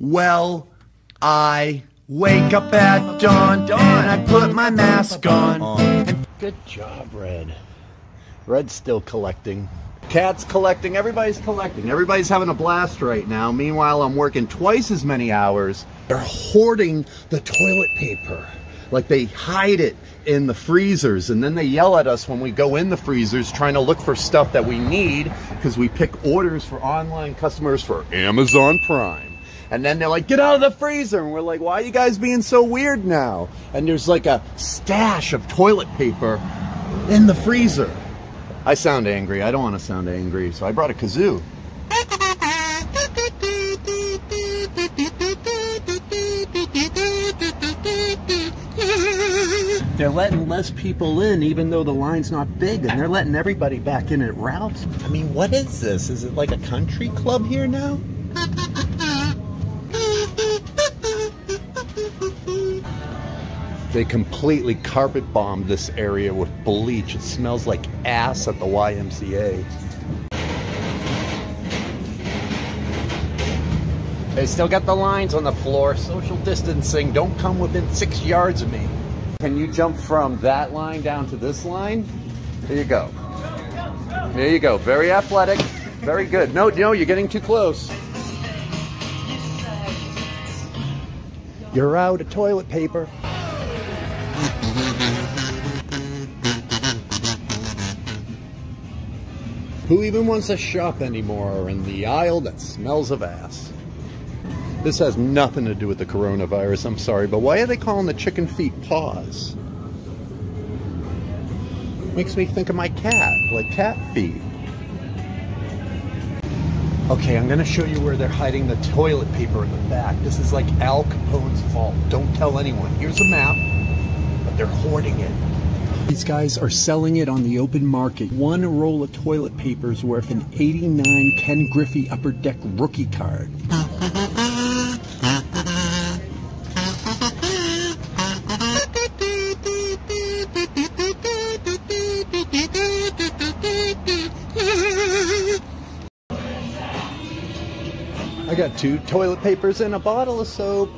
Well, I wake up at dawn, and I put my mask on. Good job, Red. Red's still collecting. Cat's collecting. Everybody's collecting. Everybody's having a blast right now. Meanwhile, I'm working twice as many hours. They're hoarding the toilet paper. Like they hide it in the freezers and then they yell at us when we go in the freezers trying to look for stuff that we need because we pick orders for online customers for Amazon Prime. And then they're like, get out of the freezer. And we're like, why are you guys being so weird now? And there's like a stash of toilet paper in the freezer. I sound angry. I don't want to sound angry. So I brought a kazoo. They're letting less people in, even though the line's not big, and they're letting everybody back in at Ralph's. I mean, what is this? Is it like a country club here now? They completely carpet bombed this area with bleach. It smells like ass at the YMCA. They still got the lines on the floor. Social distancing. Don't come within six yards of me. Can you jump from that line down to this line? There you go. There you go. Very athletic. Very good. No, no, you're getting too close. You're out of toilet paper. Who even wants to shop anymore in the aisle that smells of ass? This has nothing to do with the coronavirus, I'm sorry, but why are they calling the chicken feet paws? Makes me think of my cat, like cat feet. Okay, I'm gonna show you where they're hiding the toilet paper in the back. This is like Al Capone's fault. Don't tell anyone. Here's a map, but they're hoarding it. These guys are selling it on the open market. One roll of toilet paper is worth an 89 Ken Griffey Upper Deck rookie card. I got two toilet papers and a bottle of soap.